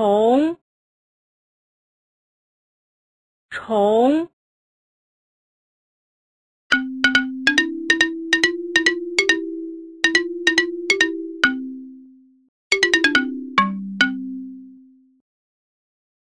虫虫。